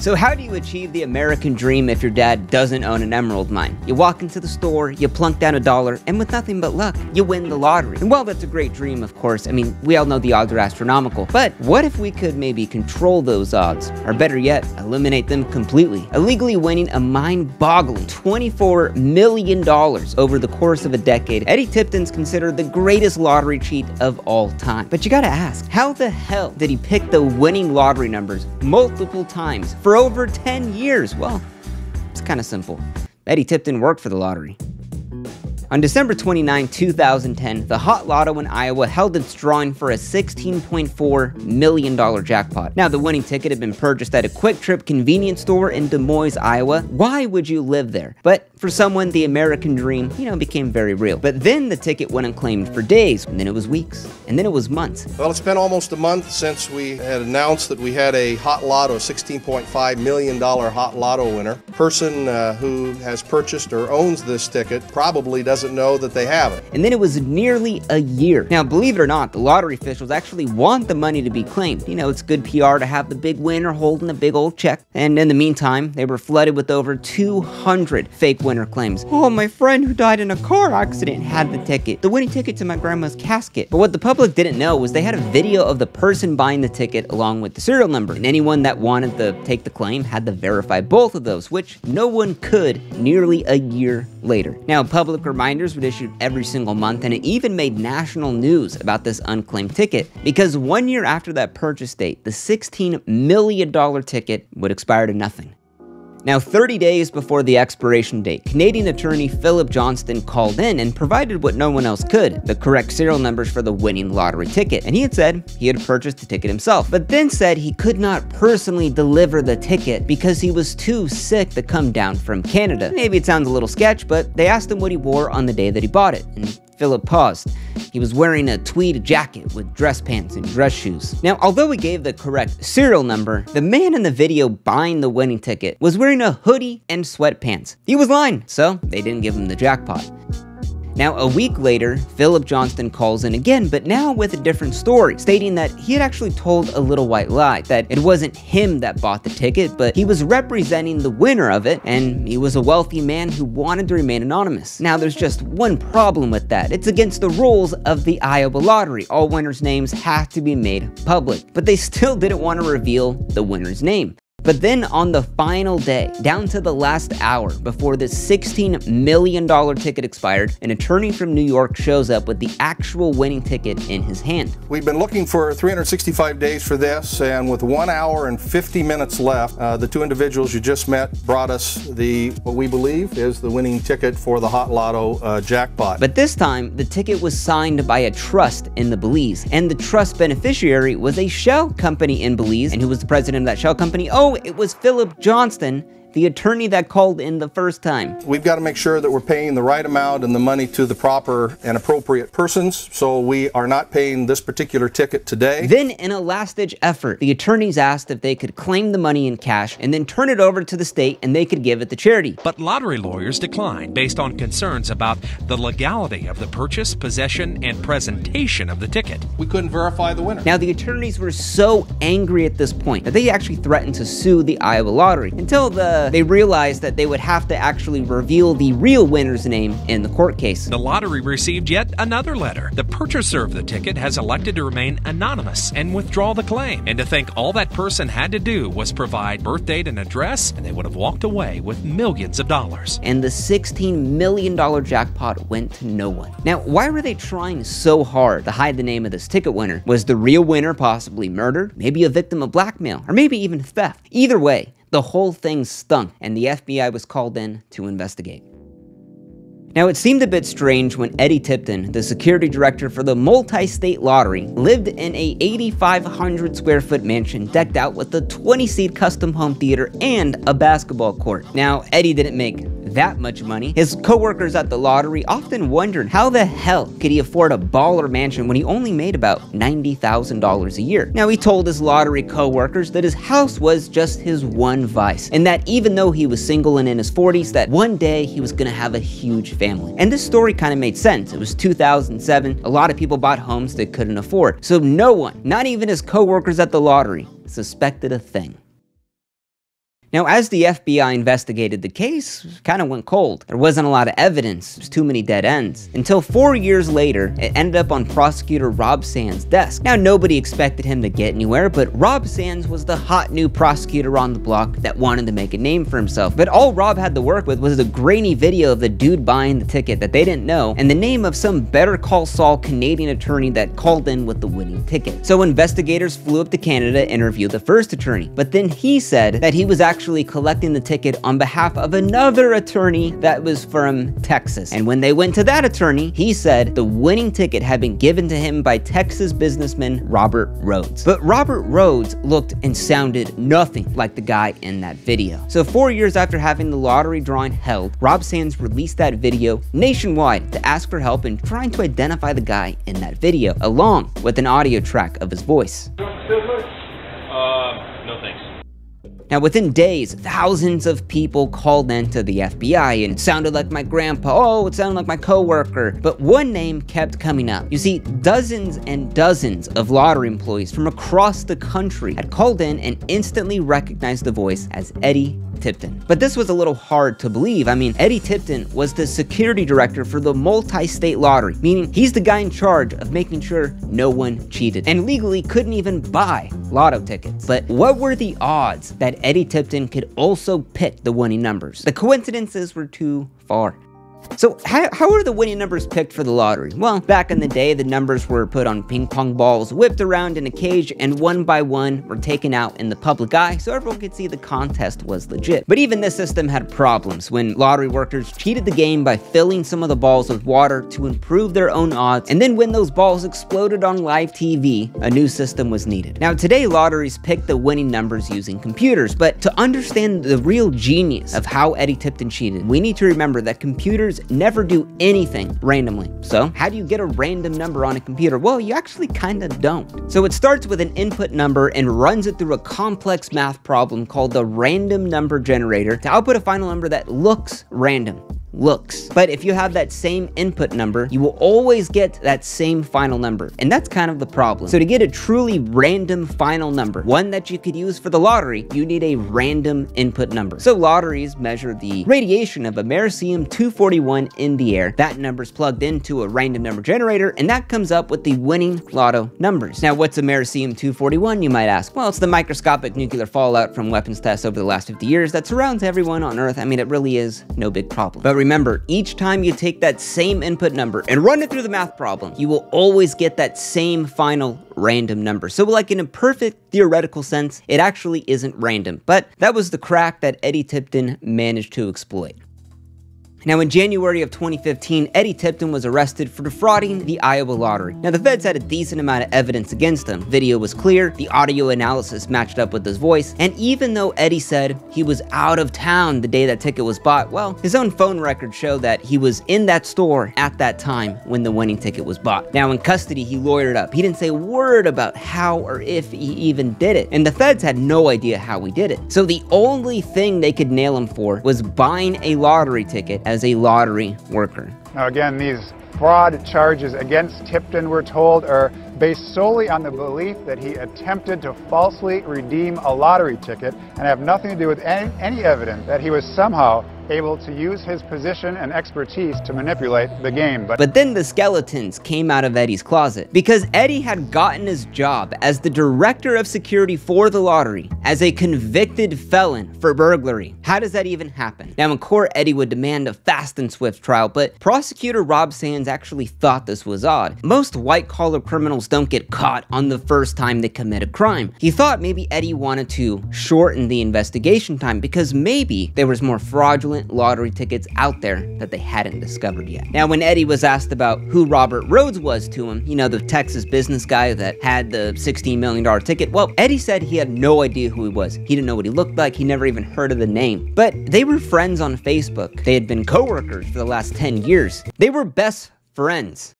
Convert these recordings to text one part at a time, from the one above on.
So how do you achieve the American dream if your dad doesn't own an emerald mine? You walk into the store, you plunk down a dollar, and with nothing but luck, you win the lottery. And while that's a great dream, of course, I mean, we all know the odds are astronomical, but what if we could maybe control those odds? Or better yet, eliminate them completely? Illegally winning a mind-boggling $24 million over the course of a decade, Eddie Tipton's considered the greatest lottery cheat of all time. But you gotta ask, how the hell did he pick the winning lottery numbers multiple times for over 10 years? Well, it's kind of simple. Eddie Tipton worked for the lottery. On December 29, 2010, the Hot Lotto in Iowa held its drawing for a $16.4 million jackpot. Now, the winning ticket had been purchased at a QuikTrip convenience store in Des Moines, Iowa. Why would you live there? But for someone, the American dream, you know, became very real. But then the ticket went unclaimed for days, and then it was weeks, and then it was months. Well, it's been almost a month since we had announced that we had a Hot Lotto, $16.5 million Hot Lotto winner. Person uh, who has purchased or owns this ticket probably doesn't know that they have it. And then it was nearly a year. Now, believe it or not, the lottery officials actually want the money to be claimed. You know, it's good PR to have the big winner holding a big old check. And in the meantime, they were flooded with over 200 fake winner claims. Oh, my friend who died in a car accident had the ticket. The winning ticket to my grandma's casket. But what the public didn't know was they had a video of the person buying the ticket along with the serial number. And anyone that wanted to take the claim had to verify both of those, which no one could nearly a year later. Now, public reminders would issue every single month, and it even made national news about this unclaimed ticket. Because one year after that purchase date, the $16 million ticket would expire to nothing. Now, 30 days before the expiration date, Canadian attorney Philip Johnston called in and provided what no one else could, the correct serial numbers for the winning lottery ticket. And he had said he had purchased the ticket himself, but then said he could not personally deliver the ticket because he was too sick to come down from Canada. Maybe it sounds a little sketch, but they asked him what he wore on the day that he bought it, and Philip paused. He was wearing a tweed jacket with dress pants and dress shoes. Now, although he gave the correct serial number, the man in the video buying the winning ticket was wearing a hoodie and sweatpants. He was lying, so they didn't give him the jackpot. Now, a week later, Philip Johnston calls in again, but now with a different story, stating that he had actually told a little white lie, that it wasn't him that bought the ticket, but he was representing the winner of it, and he was a wealthy man who wanted to remain anonymous. Now, there's just one problem with that. It's against the rules of the Iowa lottery. All winners' names have to be made public, but they still didn't want to reveal the winner's name. But then on the final day, down to the last hour before the $16 million ticket expired, an attorney from New York shows up with the actual winning ticket in his hand. We've been looking for 365 days for this, and with one hour and 50 minutes left, uh, the two individuals you just met brought us the, what we believe is the winning ticket for the Hot Lotto uh, jackpot. But this time, the ticket was signed by a trust in the Belize, and the trust beneficiary was a shell company in Belize, and who was the president of that shell company? Oh, it was Philip Johnston the attorney that called in the first time. We've got to make sure that we're paying the right amount and the money to the proper and appropriate persons, so we are not paying this particular ticket today. Then, in a last-ditch effort, the attorneys asked if they could claim the money in cash and then turn it over to the state and they could give it to charity. But lottery lawyers declined based on concerns about the legality of the purchase, possession, and presentation of the ticket. We couldn't verify the winner. Now, the attorneys were so angry at this point that they actually threatened to sue the Iowa Lottery until the they realized that they would have to actually reveal the real winner's name in the court case. The lottery received yet another letter. The purchaser of the ticket has elected to remain anonymous and withdraw the claim. And to think all that person had to do was provide birth date and address, and they would have walked away with millions of dollars. And the $16 million jackpot went to no one. Now, why were they trying so hard to hide the name of this ticket winner? Was the real winner possibly murdered? Maybe a victim of blackmail? Or maybe even theft? Either way, the whole thing stunk, and the FBI was called in to investigate. Now, it seemed a bit strange when Eddie Tipton, the security director for the multi-state lottery, lived in a 8,500 square foot mansion decked out with a 20-seat custom home theater and a basketball court. Now, Eddie didn't make that much money. His coworkers at the lottery often wondered how the hell could he afford a baller mansion when he only made about $90,000 a year. Now he told his lottery coworkers that his house was just his one vice, and that even though he was single and in his 40s, that one day he was gonna have a huge family. And this story kind of made sense. It was 2007, a lot of people bought homes they couldn't afford. So no one, not even his coworkers at the lottery, suspected a thing. Now, as the FBI investigated the case, kind of went cold. There wasn't a lot of evidence, there's too many dead ends. Until four years later, it ended up on prosecutor Rob Sands' desk. Now, nobody expected him to get anywhere, but Rob Sands was the hot new prosecutor on the block that wanted to make a name for himself. But all Rob had to work with was a grainy video of the dude buying the ticket that they didn't know, and the name of some Better Call Saul Canadian attorney that called in with the winning ticket. So investigators flew up to Canada to interview the first attorney, but then he said that he was actually actually collecting the ticket on behalf of another attorney that was from Texas. And when they went to that attorney, he said the winning ticket had been given to him by Texas businessman Robert Rhodes. But Robert Rhodes looked and sounded nothing like the guy in that video. So four years after having the lottery drawing held, Rob Sands released that video nationwide to ask for help in trying to identify the guy in that video, along with an audio track of his voice. Now, within days, thousands of people called in to the FBI and sounded like my grandpa. Oh, it sounded like my coworker. But one name kept coming up. You see, dozens and dozens of lottery employees from across the country had called in and instantly recognized the voice as Eddie Tipton. But this was a little hard to believe. I mean, Eddie Tipton was the security director for the multi-state lottery, meaning he's the guy in charge of making sure no one cheated, and legally couldn't even buy lotto tickets. But what were the odds that Eddie Tipton could also pick the winning numbers? The coincidences were too far. So how, how are the winning numbers picked for the lottery? Well, back in the day, the numbers were put on ping pong balls, whipped around in a cage, and one by one were taken out in the public eye so everyone could see the contest was legit. But even this system had problems when lottery workers cheated the game by filling some of the balls with water to improve their own odds, and then when those balls exploded on live TV, a new system was needed. Now today, lotteries pick the winning numbers using computers, but to understand the real genius of how Eddie Tipton cheated, we need to remember that computers never do anything randomly. So how do you get a random number on a computer? Well, you actually kind of don't. So it starts with an input number and runs it through a complex math problem called the random number generator to output a final number that looks random looks. But if you have that same input number, you will always get that same final number. And that's kind of the problem. So to get a truly random final number, one that you could use for the lottery, you need a random input number. So lotteries measure the radiation of americium-241 in the air. That number is plugged into a random number generator, and that comes up with the winning lotto numbers. Now, what's americium-241, you might ask? Well, it's the microscopic nuclear fallout from weapons tests over the last 50 years that surrounds everyone on Earth. I mean, it really is no big problem. But remember, each time you take that same input number and run it through the math problem, you will always get that same final random number. So like in a perfect theoretical sense, it actually isn't random. But that was the crack that Eddie Tipton managed to exploit. Now, in January of 2015, Eddie Tipton was arrested for defrauding the Iowa lottery. Now, the feds had a decent amount of evidence against him. Video was clear, the audio analysis matched up with his voice, and even though Eddie said he was out of town the day that ticket was bought, well, his own phone records show that he was in that store at that time when the winning ticket was bought. Now, in custody, he lawyered up. He didn't say a word about how or if he even did it, and the feds had no idea how he did it. So the only thing they could nail him for was buying a lottery ticket as a lottery worker. Now, again, these fraud charges against Tipton, we're told, are based solely on the belief that he attempted to falsely redeem a lottery ticket and have nothing to do with any, any evidence that he was somehow able to use his position and expertise to manipulate the game. But, but then the skeletons came out of Eddie's closet because Eddie had gotten his job as the director of security for the lottery as a convicted felon for burglary. How does that even happen? Now in court, Eddie would demand a fast and swift trial, but prosecutor Rob Sands actually thought this was odd. Most white collar criminals don't get caught on the first time they commit a crime. He thought maybe Eddie wanted to shorten the investigation time because maybe there was more fraudulent lottery tickets out there that they hadn't discovered yet. Now, when Eddie was asked about who Robert Rhodes was to him, you know, the Texas business guy that had the $16 million ticket, well, Eddie said he had no idea who he was. He didn't know what he looked like, he never even heard of the name. But they were friends on Facebook. They had been coworkers for the last 10 years. They were best friends.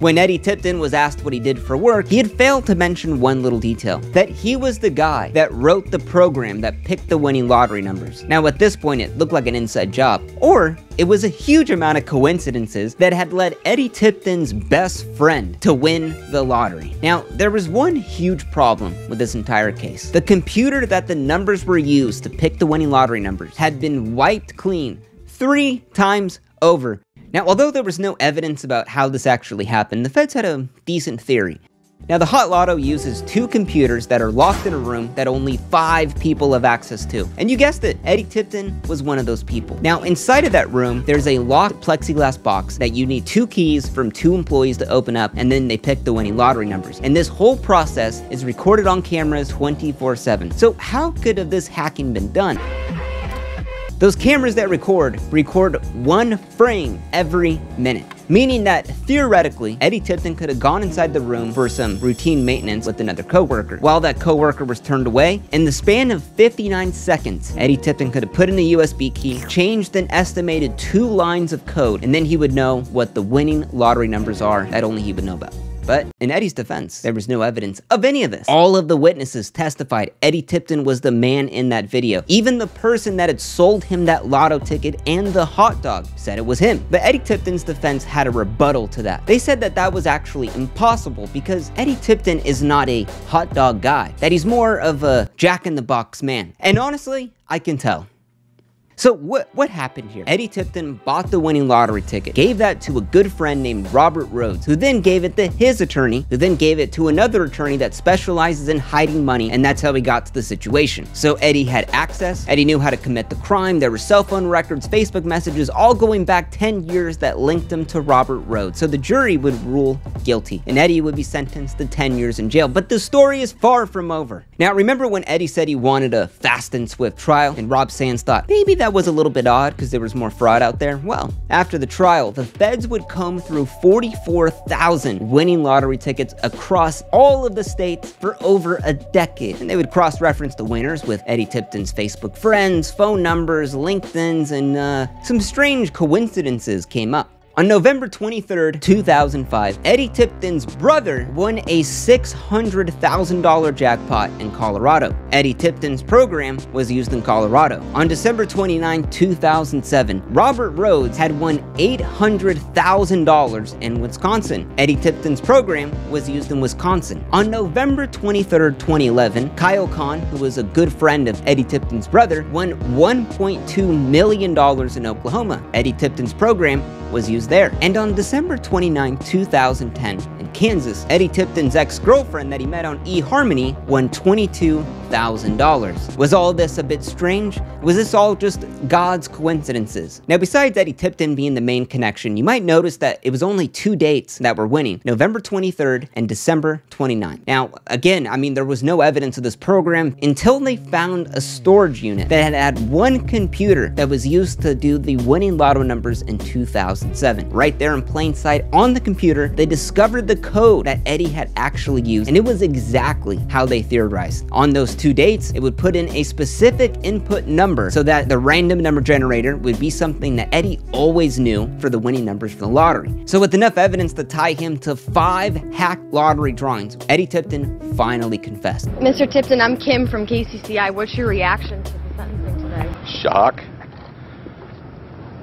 When Eddie Tipton was asked what he did for work, he had failed to mention one little detail that he was the guy that wrote the program that picked the winning lottery numbers. Now, at this point, it looked like an inside job, or it was a huge amount of coincidences that had led Eddie Tipton's best friend to win the lottery. Now, there was one huge problem with this entire case. The computer that the numbers were used to pick the winning lottery numbers had been wiped clean three times over now, although there was no evidence about how this actually happened, the feds had a decent theory. Now, the Hot Lotto uses two computers that are locked in a room that only five people have access to. And you guessed it, Eddie Tipton was one of those people. Now, inside of that room, there's a locked plexiglass box that you need two keys from two employees to open up, and then they pick the winning lottery numbers. And this whole process is recorded on cameras 24 7. So, how could have this hacking been done? Those cameras that record, record one frame every minute. Meaning that theoretically, Eddie Tipton could have gone inside the room for some routine maintenance with another coworker. While that coworker was turned away, in the span of 59 seconds, Eddie Tipton could have put in a USB key, changed an estimated two lines of code, and then he would know what the winning lottery numbers are that only he would know about. But in Eddie's defense, there was no evidence of any of this. All of the witnesses testified Eddie Tipton was the man in that video. Even the person that had sold him that lotto ticket and the hot dog said it was him. But Eddie Tipton's defense had a rebuttal to that. They said that that was actually impossible because Eddie Tipton is not a hot dog guy, that he's more of a jack in the box man. And honestly, I can tell. So what, what happened here? Eddie Tipton bought the winning lottery ticket, gave that to a good friend named Robert Rhodes, who then gave it to his attorney, who then gave it to another attorney that specializes in hiding money, and that's how he got to the situation. So Eddie had access, Eddie knew how to commit the crime, there were cell phone records, Facebook messages, all going back 10 years that linked him to Robert Rhodes. So the jury would rule guilty, and Eddie would be sentenced to 10 years in jail. But the story is far from over. Now remember when Eddie said he wanted a fast and swift trial, and Rob Sands thought maybe that that was a little bit odd because there was more fraud out there? Well, after the trial, the feds would comb through 44,000 winning lottery tickets across all of the states for over a decade. And they would cross reference the winners with Eddie Tipton's Facebook friends, phone numbers, LinkedIn's, and uh, some strange coincidences came up. On November 23, 2005, Eddie Tipton's brother won a $600,000 jackpot in Colorado. Eddie Tipton's program was used in Colorado. On December 29, 2007, Robert Rhodes had won $800,000 in Wisconsin. Eddie Tipton's program was used in Wisconsin. On November 23, 2011, Kyle Kahn, who was a good friend of Eddie Tipton's brother, won $1.2 million in Oklahoma. Eddie Tipton's program was used there. And on December 29, 2010, in Kansas, Eddie Tipton's ex-girlfriend that he met on eHarmony won $22,000. Was all this a bit strange? Was this all just God's coincidences? Now, besides Eddie Tipton being the main connection, you might notice that it was only two dates that were winning, November 23rd and December 29th. Now, again, I mean, there was no evidence of this program until they found a storage unit that had had one computer that was used to do the winning lotto numbers in 2007. Right there in plain sight on the computer, they discovered the code that Eddie had actually used, and it was exactly how they theorized. On those two dates, it would put in a specific input number so that the random number generator would be something that Eddie always knew for the winning numbers for the lottery. So with enough evidence to tie him to five hack lottery drawings, Eddie Tipton finally confessed. Mr. Tipton, I'm Kim from KCCI. What's your reaction to the sentencing today? Shock.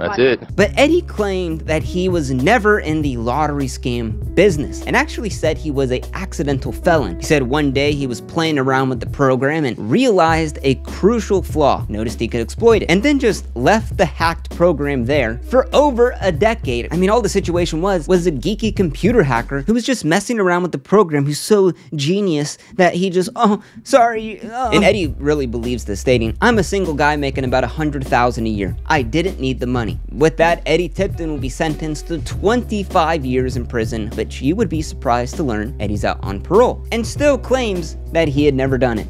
That's it. But Eddie claimed that he was never in the lottery scam business and actually said he was a accidental felon. He said one day he was playing around with the program and realized a crucial flaw, noticed he could exploit it, and then just left the hacked program there for over a decade. I mean, all the situation was was a geeky computer hacker who was just messing around with the program who's so genius that he just, oh, sorry. oh." And Eddie really believes this, stating, I'm a single guy making about a hundred thousand a year. I didn't need the money. With that, Eddie Tipton will be sentenced to 25 years in prison, which you would be surprised to learn Eddie's out on parole, and still claims that he had never done it.